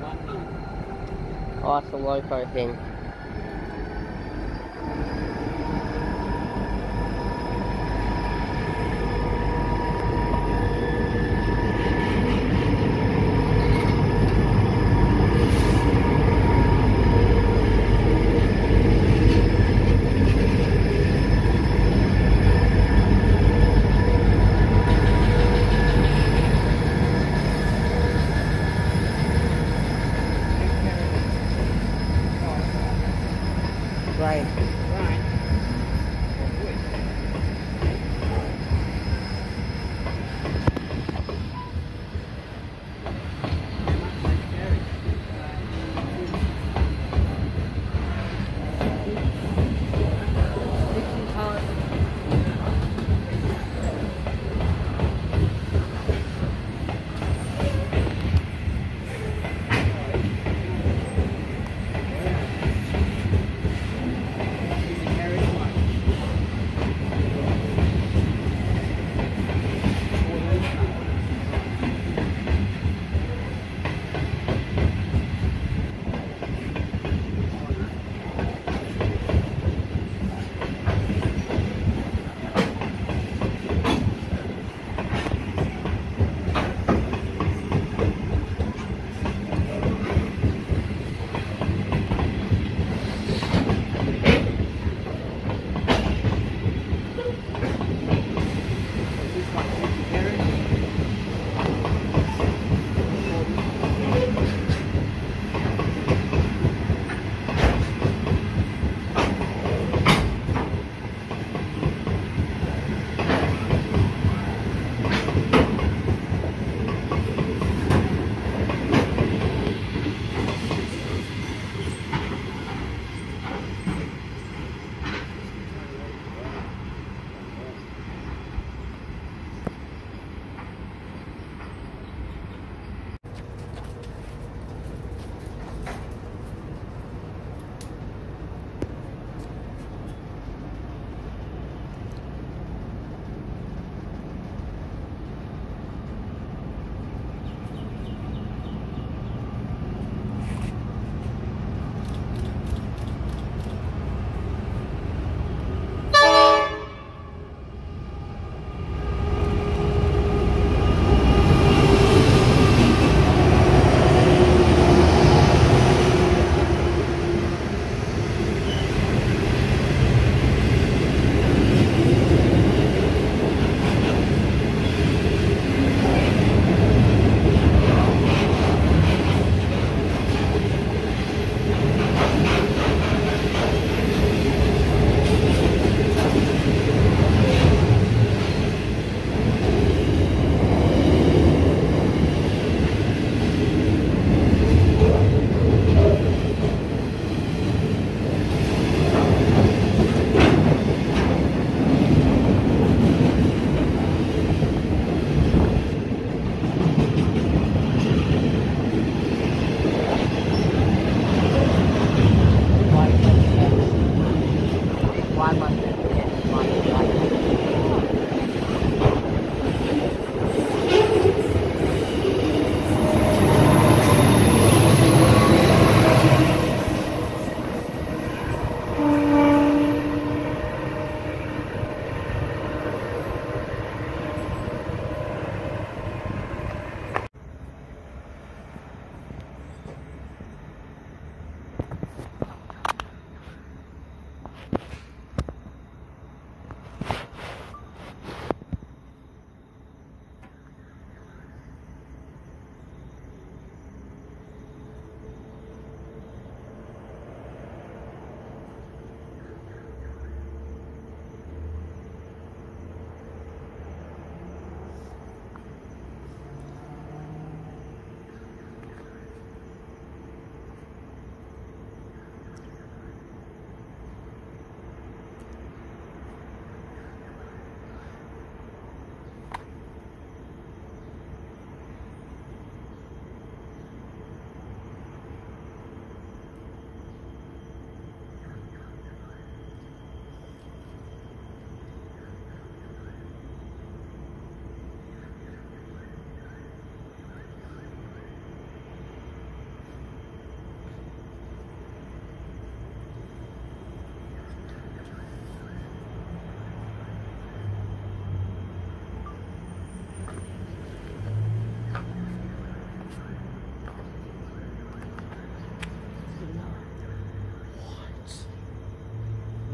one. Oh, it's a loco thing.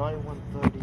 9138.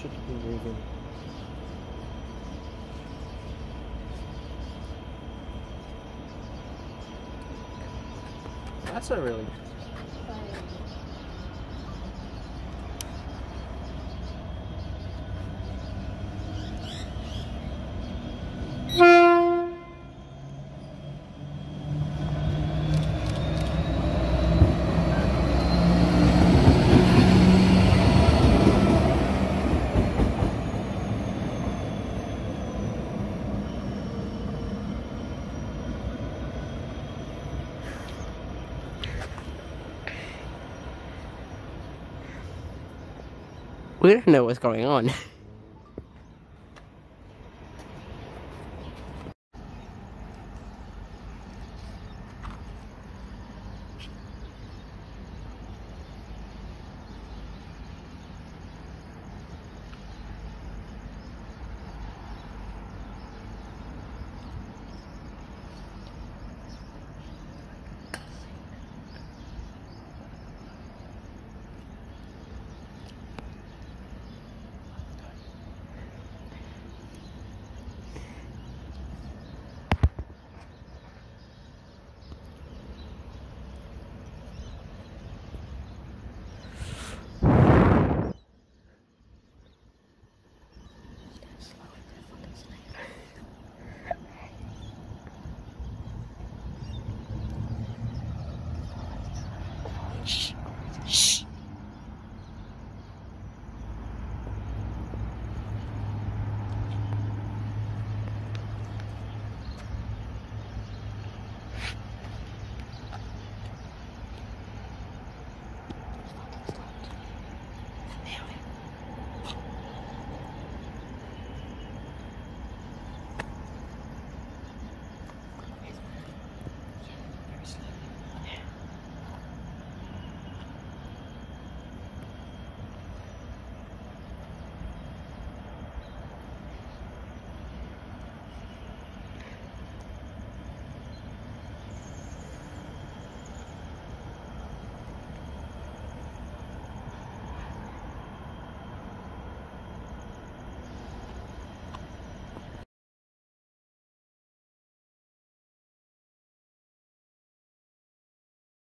Should be moving. That's a really We don't know what's going on.